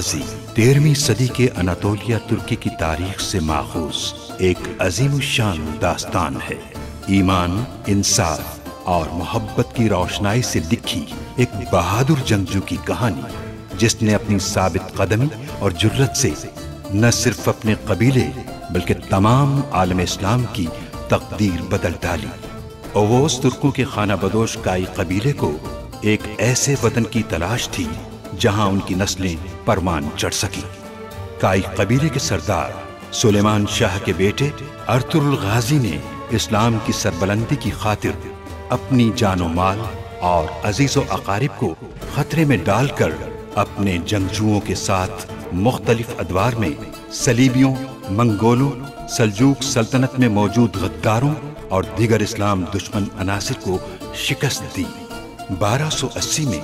गाजी तेरहवीं सदी के अनातोलिया, तुर्की की तारीख से माखूज एक अजीम शान दास्तान है। ईमान, इंसाफ और मोहब्बत की रोशनाई से लिखी एक बहादुर जंगजू की कहानी, जिसने अपनी साबित कदमी और जुर्रत से न सिर्फ़ अपने कबीले, बल्कि तमाम आलम इस्लाम की तकदीर बदल डाली। ओवोस, तुर्कों के खाना बदोश काई कबीले को एक ऐसे वतन की तलाश थी जहाँ उनकी नस्लें परमान चढ़ सकी। काई कबीले के सरदार सुलेमान शाह के बेटे अर्तुल गाजी ने इस्लाम की सरबलंदी की खातिर अपनी जानो माल और अजीजो अकारिब को खतरे में डालकर अपने जंगजुओं के साथ मुख्तलिफ़ अदवार में सलीबियों, मंगोलों, सलजूक सल्तनत में मौजूद गद्दारों और दीगर इस्लाम दुश्मन अनासिर को शिकस्त दी। 1280 में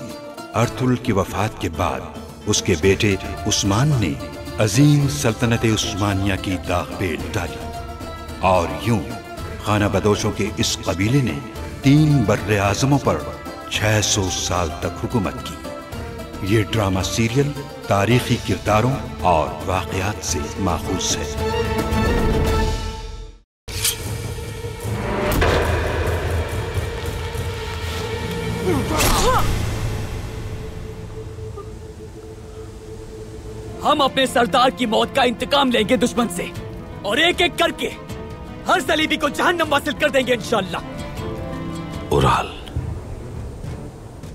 अर्थुल की वफात के बाद उसके बेटे उस्मान ने अजीम सल्तनत उस्मानिया की दागपेट डाली। और यूँ खाना बदोशों के इस कबीले ने तीन बर आजमों पर 600 साल तक हुकूमत की। ये ड्रामा सीरियल, तारीखी किरदारों और वाकयात से माखूज है। हम अपने सरदार की मौत का इंतकाम लेंगे दुश्मन से। और एक एक करके हर सलीबी को जहन्नम हासिल कर देंगे इंशाला उराल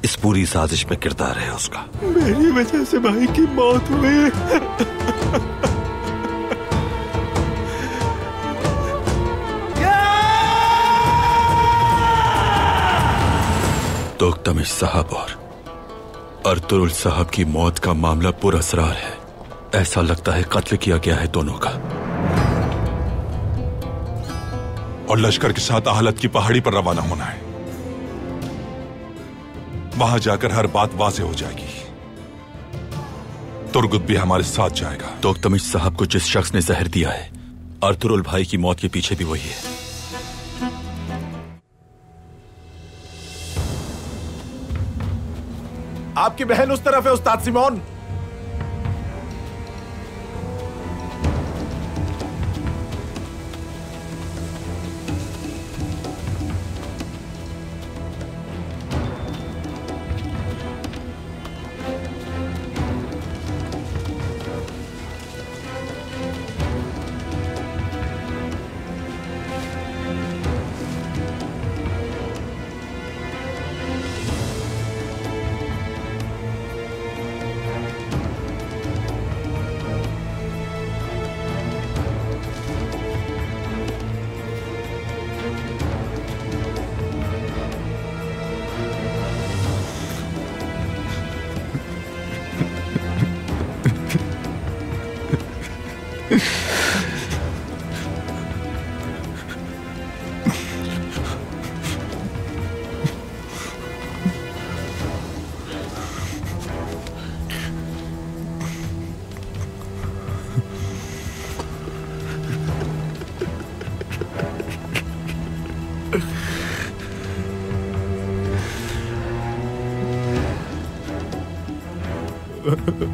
इस पूरी साजिश में किरदार है उसका। मेरी वजह से भाई की मौत हुई। तो तमिश साहब और अर्तुल साहब की मौत का मामला पुरअसरार है। ऐसा लगता है कत्ल किया गया है दोनों का। और लश्कर के साथ आहलत की पहाड़ी पर रवाना होना है। वहाँ जाकर हर बात वाजे हो जाएगी। तुर्गुत भी हमारे साथ जाएगा। तो तमिश साहब को जिस शख्स ने जहर दिया है अर्तुरुल भाई की मौत के पीछे भी वही है। आपकी बहन उस तरफ़ है उस्ताद सिमोन।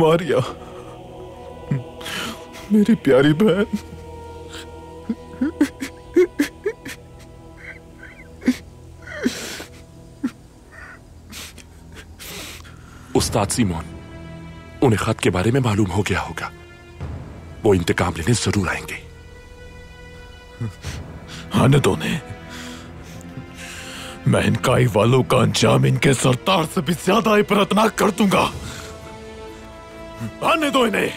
मारिया मेरी प्यारी बहन। उस्ताद सीमोन उन्हें खत के बारे में मालूम हो गया होगा। वो इंतकाम लेने ज़रूर आएँगे। आने दो ने मैं इन काई वालों का अंजाम इनके सरदार से भी ज़्यादा इबरतनाक कर दूँगा। आने दो इन्हें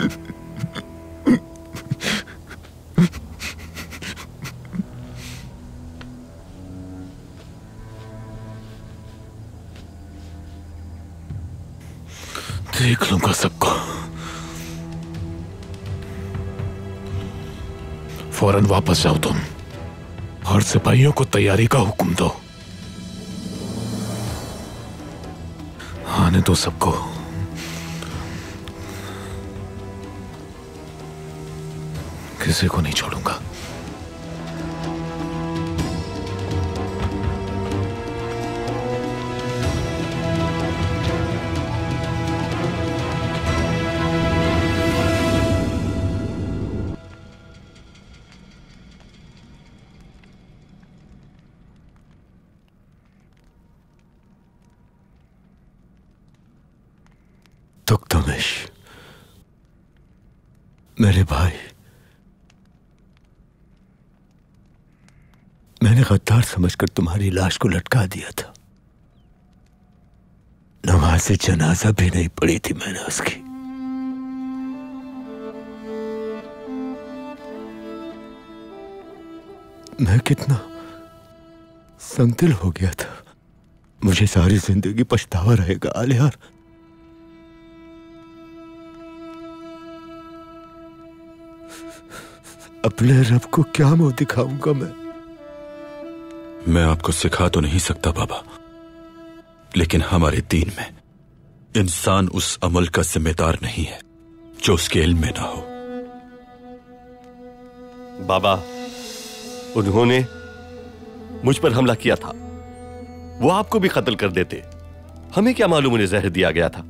देख फ़ौरन वापस जाओ तुम। और सिपाहियों को तैयारी का हुक्म दो। आने दो सबको। किसी को नहीं छोड़ूँगा। मैंने गद्दार समझकर तुम्हारी लाश को लटका दिया था। नमाज़ से जनाजा भी नहीं पड़ी थी मैंने उसकी। मैं कितना संदिल हो गया था। मुझे सारी ज़िंदगी पछतावा रहेगा, आलियार। अपने रब को क्या मुँह दिखाऊँगा मैं? मैं आपको सिखा तो नहीं सकता बाबा। लेकिन हमारे दीन में इंसान उस अमल का जिम्मेदार नहीं है जो उसके इल्म में ना हो। बाबा उन्होंने मुझ पर हमला किया था। वो आपको भी कत्ल कर देते। हमें क्या मालूम उन्हें जहर दिया गया था?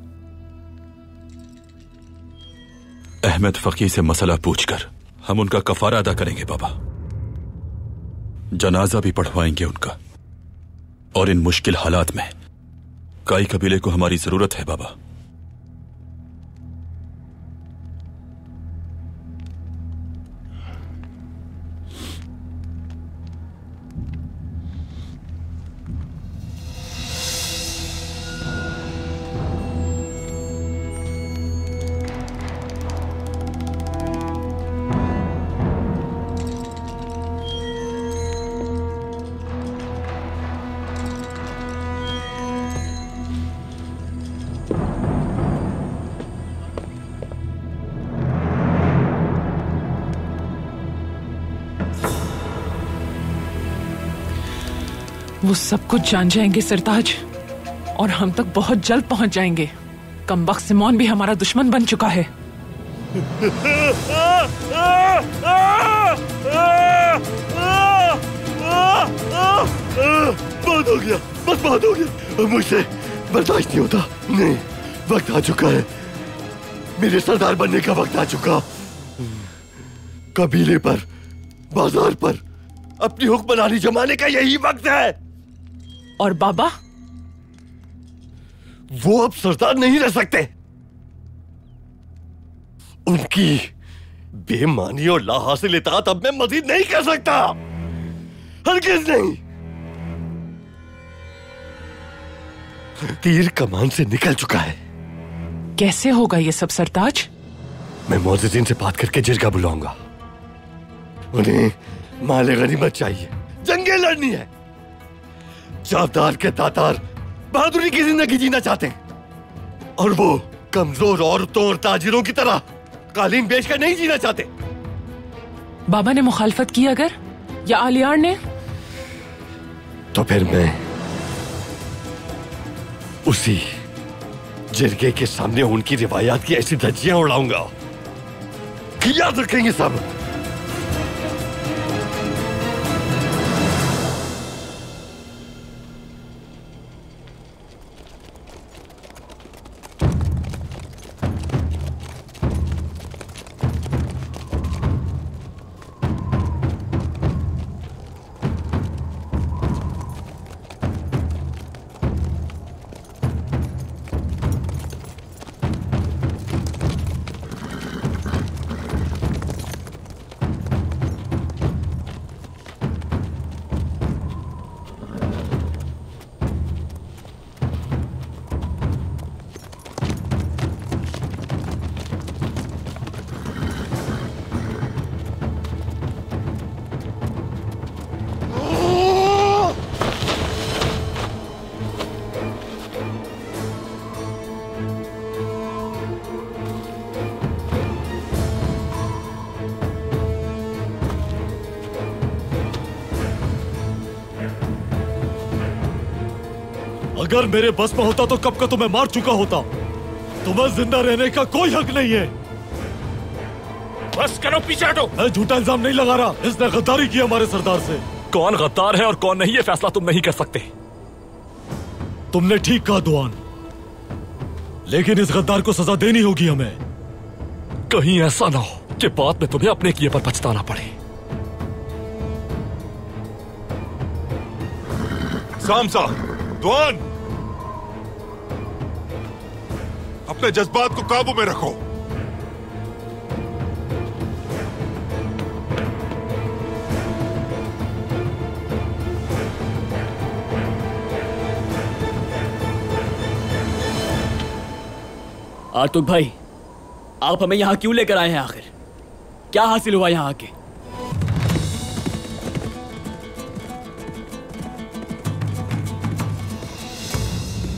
अहमद फकीर से मसला पूछकर हम उनका कफारा अदा करेंगे बाबा। जनाजा भी पढ़वाएँगे उनका। और इन मुश्किल हालात में काई कबीले को हमारी ज़रूरत है, बाबा। वो सब कुछ जान जाएँगे, सरताज। और हम तक बहुत जल्द पहुँच जाएँगे। कमबक सिमोन भी हमारा दुश्मन बन चुका है। बहुत हो गया, बस बहुत हो गया। मुझसे बर्दाश्त नहीं होता। नहीं, वक्त आ चुका है। मेरे सरदार बनने का वक्त आ चुका। कबीले पर, बाज़ार पर, अपनी हुक्मरानी जमाने का यही वक्त है। और बाबा? वो अब सरदार नहीं रह सकते। उनकी बेमानी और लाहासिल इतात अब मैं मजीद नहीं कर सकता। हरगिज नहीं। तीर कमान से निकल चुका है। कैसे होगा ये सब सरताज? मैं मोजिन से बात करके जिरगा बुलाऊँगा। उन्हें माले गनीमत चाहिए। जंगे लड़नी है। चावदार के तातार बहादुरी की ज़िंदगी जीना चाहते हैं। और वो कमज़ोर औरतों और ताजिरों की तरह कालीन बेचकर नहीं जीना चाहते। बाबा ने मुखालफत की अगर? या आलियार ने? तो फिर मैं उसी जिरगे के सामने उनकी रिवायात की ऐसी धज्जियाँ उड़ाऊँगा। कि याद रखेंगे सब। अगर मेरे बस में होता तो कब का तुम्हें मार चुका होता। तुम्हें ज़िंदा रहने का कोई हक नहीं है। बस करो पीछे हटो। मैं झूठा इल्ज़ाम नहीं लगा रहा। इसने गद्दारी की हमारे सरदार से। कौन गद्दार है और कौन नहीं ये फैसला तुम नहीं कर सकते। तुमने ठीक कहा दुआन। लेकिन इस गद्दार को सजा देनी होगी हमें। कहीं ऐसा ना हो कि बाद में तुम्हें अपने किए पर पछताना पड़े। सामसा दुआन। अपने जज्बात को काबू में रखो। आतुक भाई आप हमें यहाँ क्यों लेकर आए हैं आखिर? क्या हासिल हुआ यहाँ आके?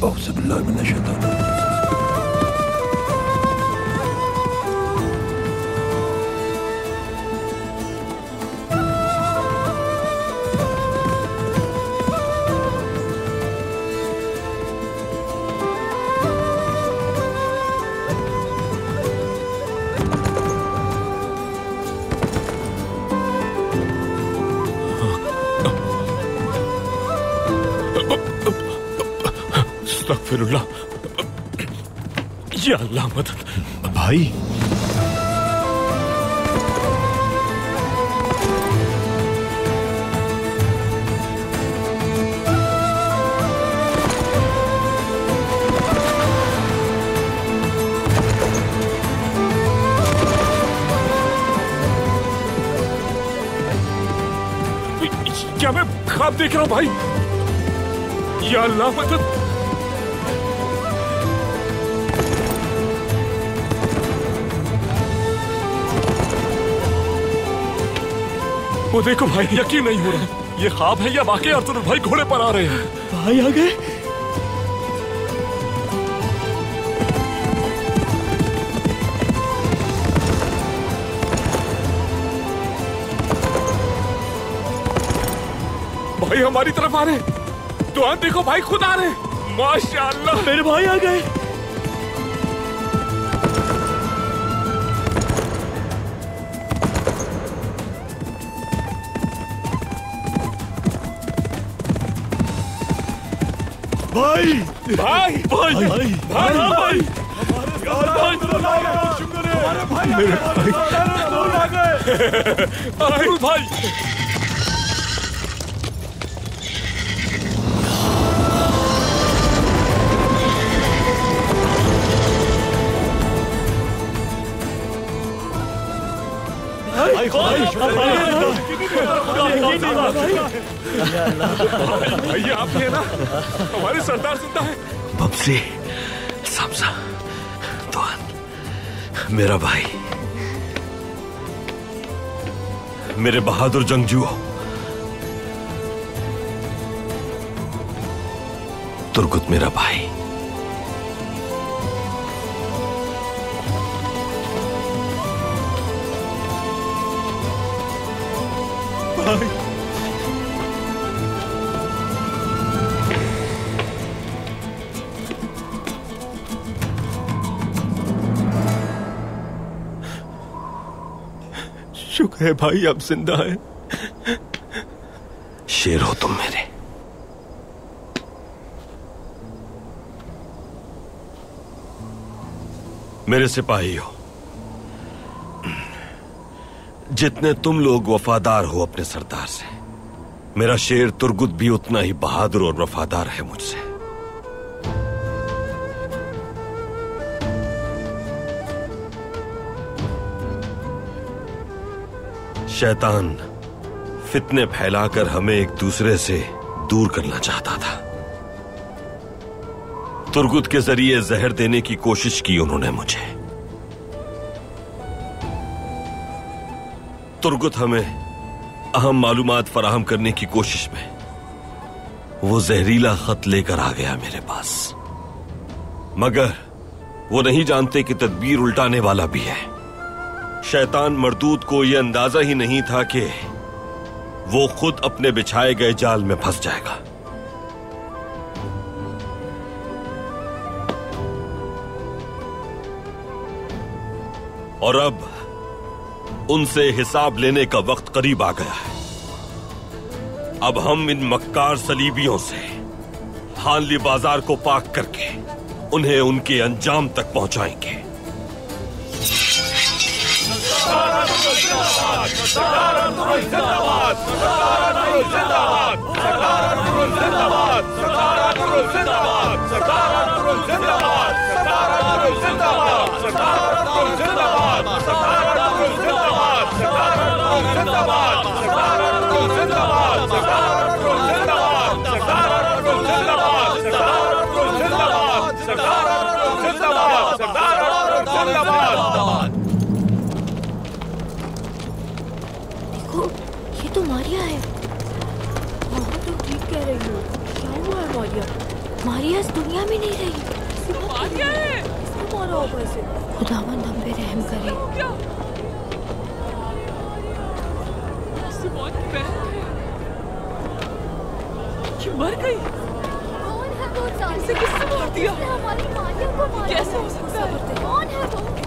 अस्तगफिरुल्लाह अल्लाह मदद भाई। क्या मैं खाब देख रहा हूँ भाई? या अल्लाह मदद। वो देखो भाई यकीन नहीं हो रहा। ये खाब है या वाकई अर्जुन भाई घोड़े पर आ रहे हैं? भाई आ गए। भाई हमारी तरफ़ आ रहे तो देखो भाई खुद आ रहे माशाल्लाह। मेरे भाई आ गए। भाई भाई भाई भाई भाई मेरे भाई भाई भाई भाई आपने ना हमारे सरदार भाई है हमसे समझा तो मेरा भाई। मेरे बहादुर जंगजू तुर्कुत मेरा भाई। भाई। शुक्र है भाई आप ज़िंदा है। शेर हो तुम मेरे। मेरे सिपाही हो। जितने तुम लोग वफादार हो अपने सरदार से, मेरा शेर तुर्गुत भी उतना ही बहादुर और वफादार है मुझसे। शैतान फितने फैलाकर हमें एक दूसरे से दूर करना चाहता था। तुर्गुत के ज़रिए जहर देने की कोशिश की उन्होंने मुझे। तुर्गुत हमें अहम मालूमात फराहम करने की कोशिश में वो जहरीला खत लेकर आ गया मेरे पास। मगर वो नहीं जानते कि तदबीर उल्टाने वाला भी है। शैतान मरदूत को यह अंदाज़ा ही नहीं था कि वो खुद अपने बिछाए गए जाल में फंस जाएगा। और अब उनसे हिसाब लेने का वक्त करीब आ गया है। अब हम इन मक्कार सलीबियों से हाली बाज़ार को पाक करके उन्हें उनके अंजाम तक पहुंचाएँगे। देखो रही हो। क्या हुआ है मारिया? मारिया इस दुनिया में नहीं रही। है। मारा होगा इसे खुदावंद हम पे रहम करे। सिमोन की बहन है। मर इसे किसने मार दिया? हमारी मारिया को मारा? कैसे हो सकता है? कौन है वो?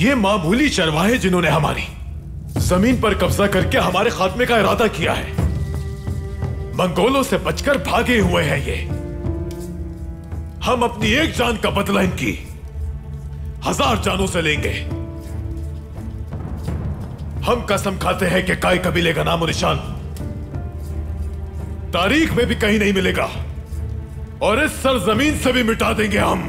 ये मामूली चरवाहे जिन्होंने हमारी। ज़मीन पर कब्जा करके हमारे खात्मे का इरादा किया है। मंगोलों से बचकर भागे हुए हैं ये। हम अपनी एक जान का बदला इनकी। हज़ार जानों से लेंगे। हम कसम खाते हैं कि काय कबीले का नामो निशान तारीख में भी कहीं नहीं मिलेगा। और इस सरजमीन से भी मिटा देंगे हम।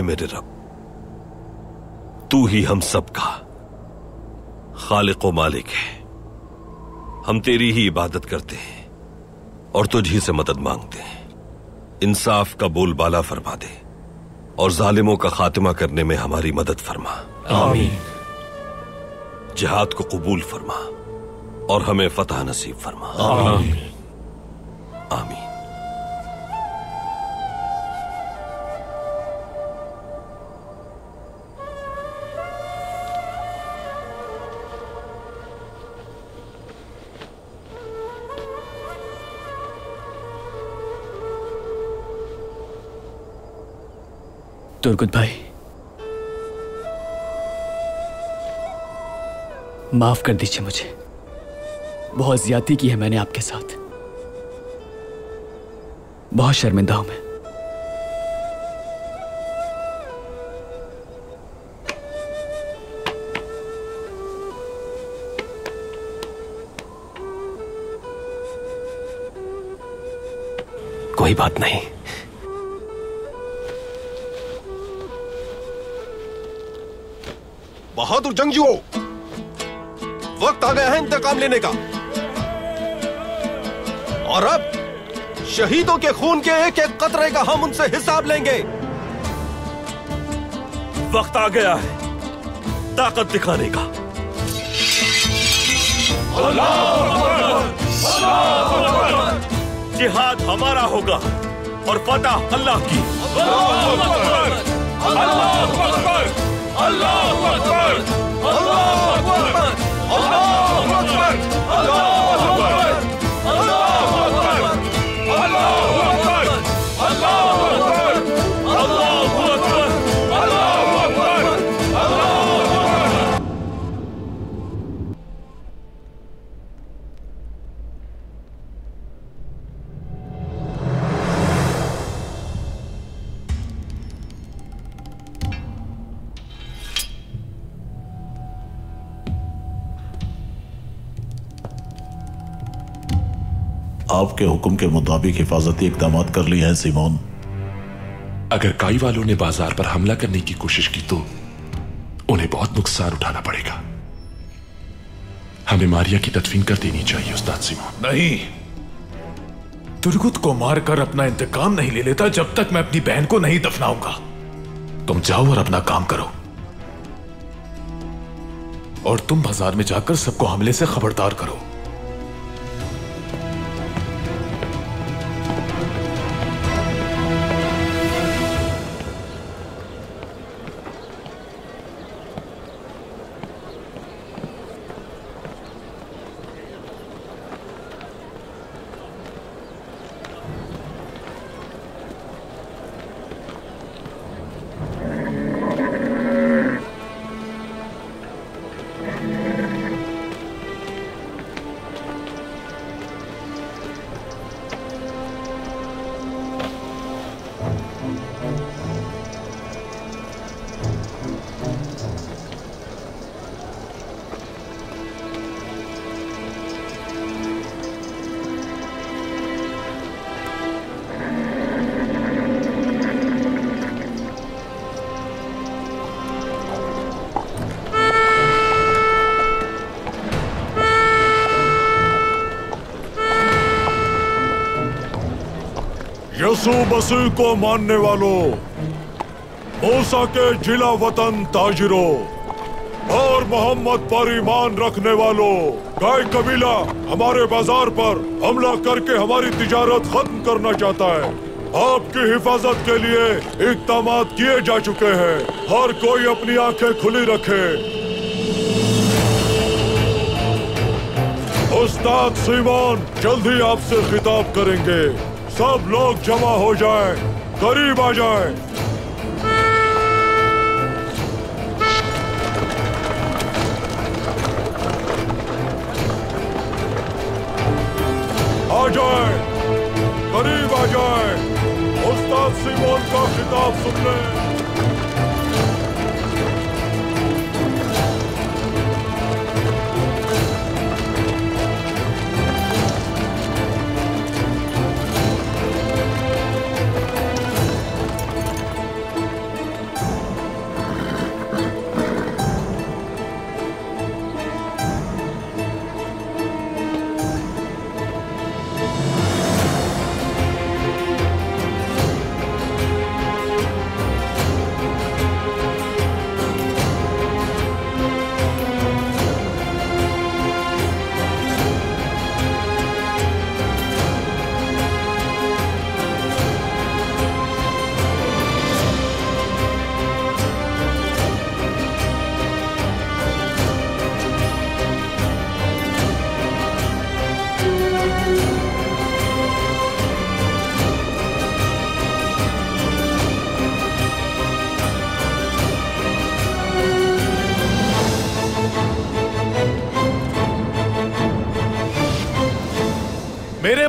ऐ मेरे रब। तू ही हम सबका खालिक व मालिक है। हम तेरी ही इबादत करते हैं और तुझ ही से मदद मांगते हैं। इंसाफ का बोलबाला फरमा दे और जालिमों का खात्मा करने में हमारी मदद फरमा। आमीन। जिहाद को कबूल फरमा और हमें फतह नसीब फरमा। आमीन। तुर्गुत भाई माफ़ कर दीजिए मुझे। बहुत ज़्यादा की है मैंने आपके साथ। बहुत शर्मिंदा हूँ मैं। कोई बात नहीं। बहादुर जंगजुओं। वक्त आ गया है इंतकाम लेने का। और अब शहीदों के खून के एक एक कतरे का हम उनसे हिसाब लेंगे। वक्त आ गया है ताकत दिखाने का। जिहाद हमारा होगा और फतह अल्लाह की। आपके हुक्म के मुताबिक हिफाजती इकदाम कर लिए हैं सिमोन। अगर काई वालों ने बाज़ार पर हमला करने की कोशिश की तो उन्हें बहुत नुकसान उठाना पड़ेगा। हमें मारिया की तदफीन कर देनी चाहिए उस्ताद सिमोन। नहीं। तुर्गुत को मारकर अपना इंतकाम नहीं ले लेता जब तक मैं अपनी बहन को नहीं दफनाऊँगा। तुम जाओ और अपना काम करो। और तुम बाज़ार में जाकर सबको हमले से खबरदार करो। यसु मसीह को मानने वालों मूसा के जिला वतन ताजिरों, और मोहम्मद पर ईमान रखने वालों गाय कबीला हमारे बाज़ार पर हमला करके हमारी तिजारत खत्म करना चाहता है। आपकी हिफाजत के लिए इकदाम किए जा चुके हैं। हर कोई अपनी आँखें खुली रखे। उस्ताद सीमोन जल्दी आपसे खिताब करेंगे। सब लोग जमा हो जाए करीब आ जाए। आ जाए करीब आ जाए। उस्ताद सिमोन का खिताब सुन ले।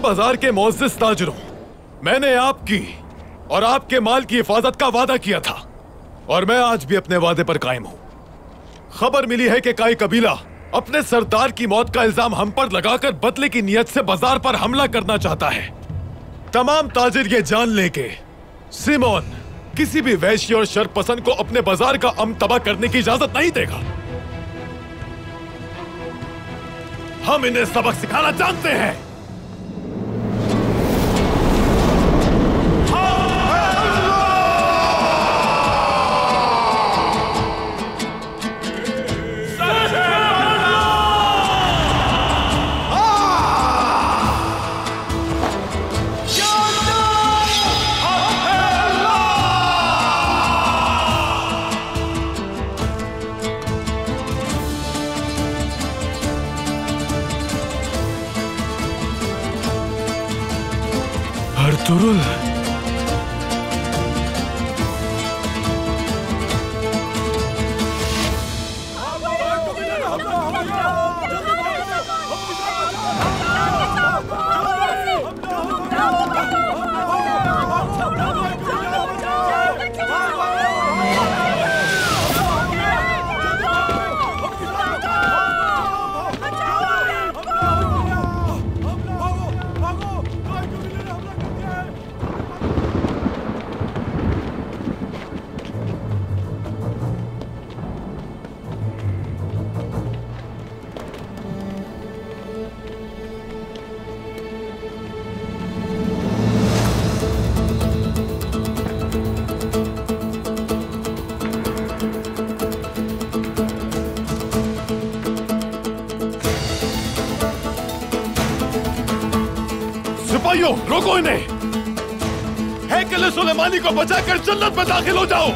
बाज़ार के मोजिस ताजरों। मैंने आपकी और आपके माल की हिफाजत का वादा किया था और मैं आज भी अपने वादे पर कायम हूँ। खबर मिली है कि काई कबीला अपने सरदार की मौत का इल्ज़ाम हम पर लगाकर बदले की नियत से बाज़ार पर हमला करना चाहता है। तमाम ताजिर ये जान ले के सिमोन किसी भी वैश्य और शर पसंद को अपने बाज़ार का अम तबाह करने की इजाज़त नहीं देगा। हम इन्हें सबक सिखाना जानते हैं। अर्तुरुल रोको इन्हें हैकल किले सुलेमानी को बचाकर जन्नत में दाखिल हो जाओ।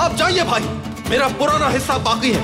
आप जाइए भाई। मेरा पुराना हिस्सा बाकी है।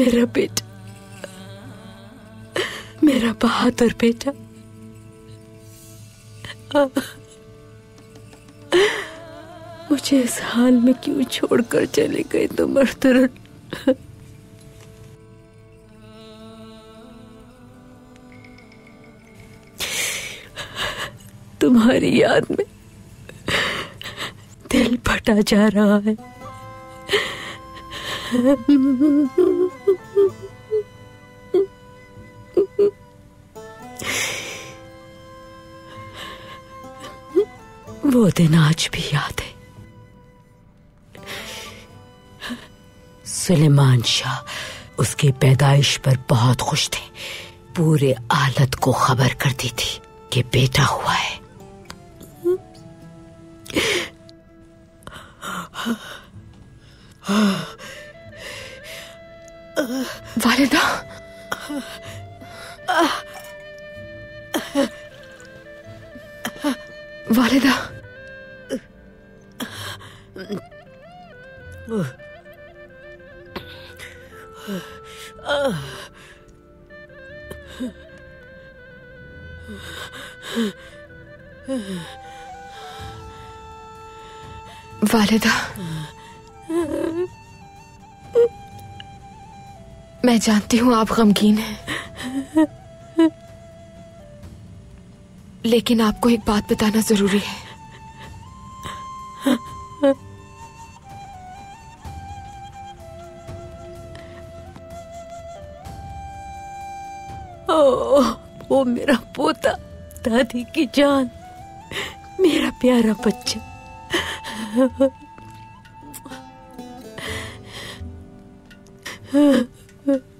मेरा बेटा, मेरा बहादुर बेटा। मुझे इस हाल में क्यों छोड़कर चले गए तुम अर्तुरुल तुम्हारी याद में दिल फटा जा रहा है। वो दिन आज भी याद है। सुलेमान शाह उसकी पैदाइश पर बहुत खुश थे। पूरे आलत को खबर कर दी थी कि बेटा हुआ है। वालिदा वालिदा वालिदा मैं जानती हूँ आप गमगीन हैं। लेकिन आपको एक बात बताना ज़रूरी है। ओ, वो मेरा पोता दादी की जान मेरा प्यारा बच्चा।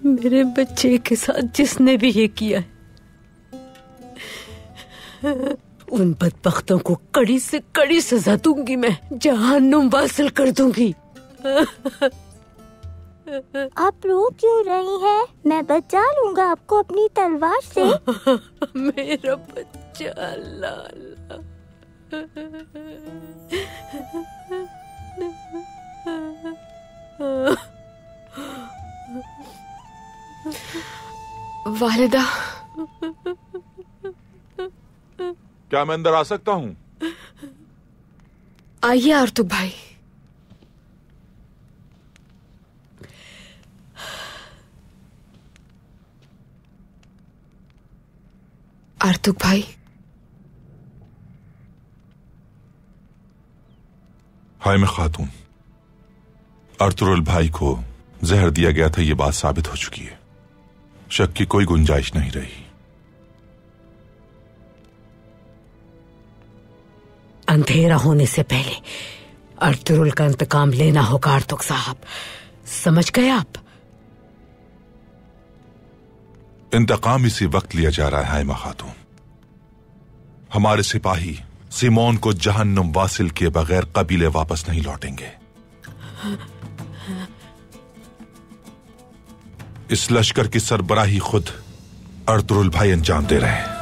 मेरे बच्चे के साथ जिसने भी ये किया है उन बदबख्तों को कड़ी से कड़ी सजा दूँगी मैं जहान्नुम वासिल कर दूँगी। आप रो क्यों रही हैं? मैं बचा लूँगा आपको अपनी तलवार से। मेरा बच्चा अल्लाह वालिदा। क्या मैं अंदर आ सकता हूँ? आइए आर्तुक भाई। आर्तुक भाई। हाय मैं खातून। अर्तुरुल भाई को जहर दिया गया था ये बात साबित हो चुकी है। शक की कोई गुंजाइश नहीं रही। अंधेरा होने से पहले अर्तुरुल का इंतकाम लेना होगा अर्तुक साहब। समझ गए आप? इंतकाम इसी वक्त लिया जा रहा है खातून हमारे सिपाही सिमोन को जहन्नुम वासिल किए बगैर कबीले वापस नहीं लौटेंगे। इस लश्कर की सरबराही खुद अर्तुल भाई अंजाम दे रहे हैं।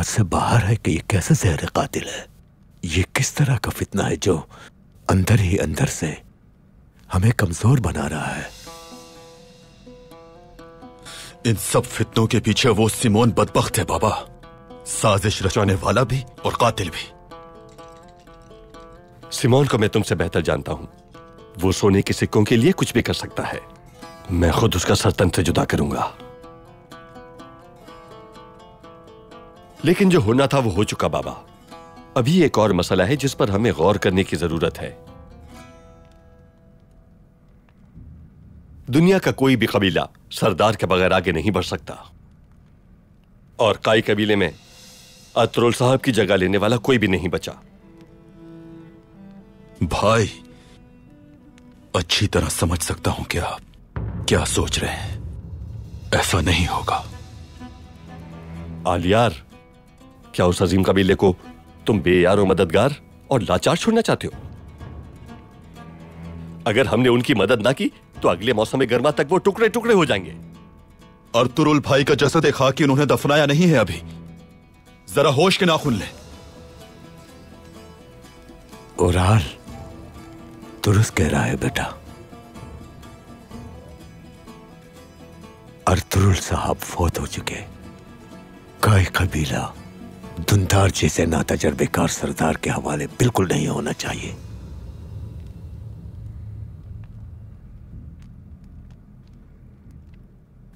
समझ से बाहर है कि ये कैसे जहर कातिल है। ये किस तरह का फितना है जो अंदर ही अंदर से हमें कमज़ोर बना रहा है? इन सब फितनों के पीछे वो सिमोन बदबख्त है बाबा। साजिश रचाने वाला भी और कातिल भी। सिमोन को मैं तुमसे बेहतर जानता हूँ। वो सोने के सिक्कों के लिए कुछ भी कर सकता है। मैं खुद उसका सरतन से जुदा करूँगा। लेकिन जो होना था वो हो चुका बाबा। अभी एक और मसला है जिस पर हमें गौर करने की ज़रूरत है। दुनिया का कोई भी कबीला सरदार के बगैर आगे नहीं बढ़ सकता। और काई कबीले में अतरुल साहब की जगह लेने वाला कोई भी नहीं बचा। भाई अच्छी तरह समझ सकता हूँ क्या आप क्या सोच रहे हैं। ऐसा नहीं होगा। आलियार क्या उस अजीम कबीले को तुम बेयार और मददगार और लाचार छोड़ना चाहते हो? अगर हमने उनकी मदद ना की तो अगले मौसम गर्मा तक वो टुकड़े टुकड़े हो जाएँगे। अर्तुरुल भाई का जैसा देखा कि उन्होंने दफनाया नहीं है अभी। जरा होश के नाखून ले। ओराल दुरुस्त कह रहा है बेटा। अर्तुरुल साहब फौत हो चुके काय कबीला धुंधार जैसे ना तजर्बेकार सरदार के हवाले बिल्कुल नहीं होना चाहिए।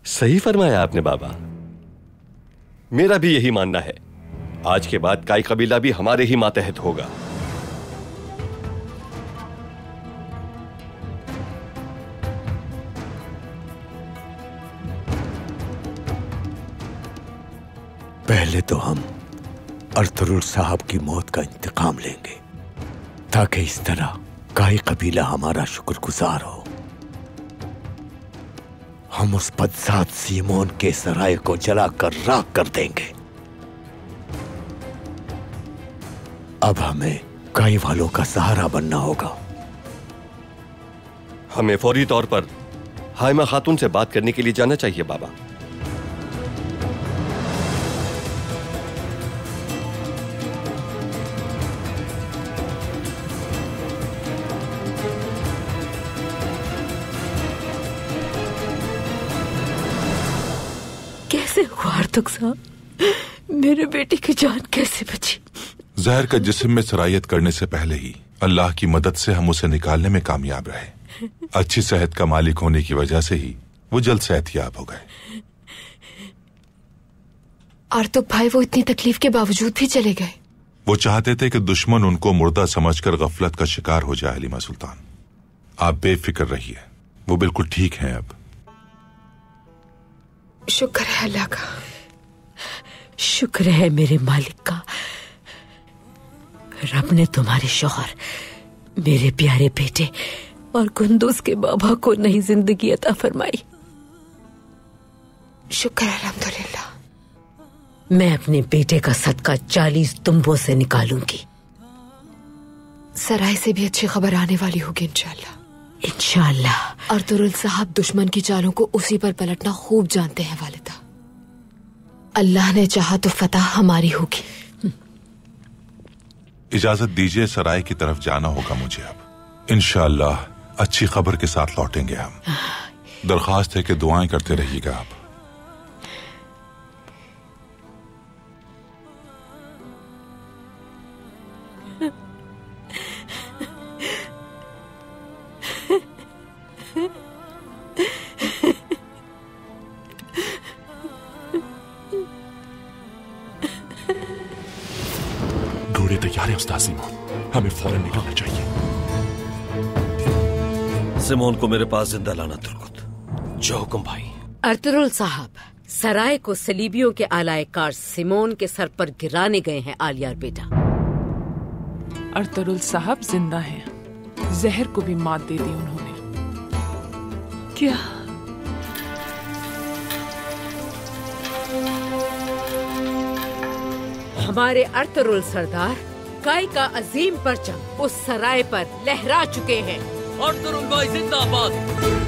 सही फरमाया आपने बाबा। मेरा भी यही मानना है। आज के बाद काई कबीला भी हमारे ही मातहत होगा। पहले तो हम अर्थरुल साहब की मौत का इंतकाम लेंगे, ताकि इस तरह काई कबीला हमारा शुक्रगुजार हो। हम उस बदसात सीमोन के सराय को जलाकर राख कर देंगे। अब हमें काई वालों का सहारा बनना होगा। हमें फौरी तौर पर हाइमा खातून से बात करने के लिए जाना चाहिए, बाबा। आर्तक साहब मेरे बेटे की जान कैसे बची? जहर का जिस्म में सरायत करने से पहले ही अल्लाह की मदद से हम उसे निकालने में कामयाब रहे। अच्छी सेहत का मालिक होने की वजह से ही वो जल्द सेहतयाब हो गए। आर्तुक भाई वो इतनी तकलीफ़ के बावजूद भी चले गए। वो चाहते थे कि दुश्मन उनको मुर्दा समझकर गफलत का शिकार हो जाए हलीमा सुल्तान। आप बेफिक्र रहिए। वो बिल्कुल ठीक हैं अब। शुक्र है अल्लाह का। शुक्र है मेरे मालिक का। रब ने तुम्हारे शोहर मेरे प्यारे बेटे और कुंदूस के बाबा को नई ज़िंदगी अता फरमाई। शुक्र है अल्हम्दुलिल्लाह। मैं अपने बेटे का सदका चालीस तुम्बों से निकालूँगी। सराय से भी अच्छी खबर आने वाली होगी इंशाल्लाह। इंशाल्लाह। अर्तुरुल साहब दुश्मन की चालों को उसी पर पलटना खूब जानते हैं वालिदा। अल्लाह ने चाहा तो फतह हमारी होगी। इजाज़त दीजिए सराय की तरफ़ जाना होगा मुझे अब। इनशाला अच्छी खबर के साथ लौटेंगे हम। दरखास्त है कि दुआएँ करते रहिएगा आप। तैयार है उस्ताद सिमोन हमें फ़ौरन निकलना चाहिए। सिमोन को मेरे पास ज़िंदा लाना तुर्कुत जो हुक्म भाई। अर्तुरुल साहब सराय को सलीबियों के आलाय कार सिमोन के सर पर गिराने गए हैं आलियार बेटा। अरतरुल साहब ज़िंदा हैं। जहर को भी मात दे दी उन्होंने। क्या? हमारे अर्तरुल सरदार काय का अजीम परचम उस सराय पर लहरा चुके हैं। और भाई जिंदाबाद।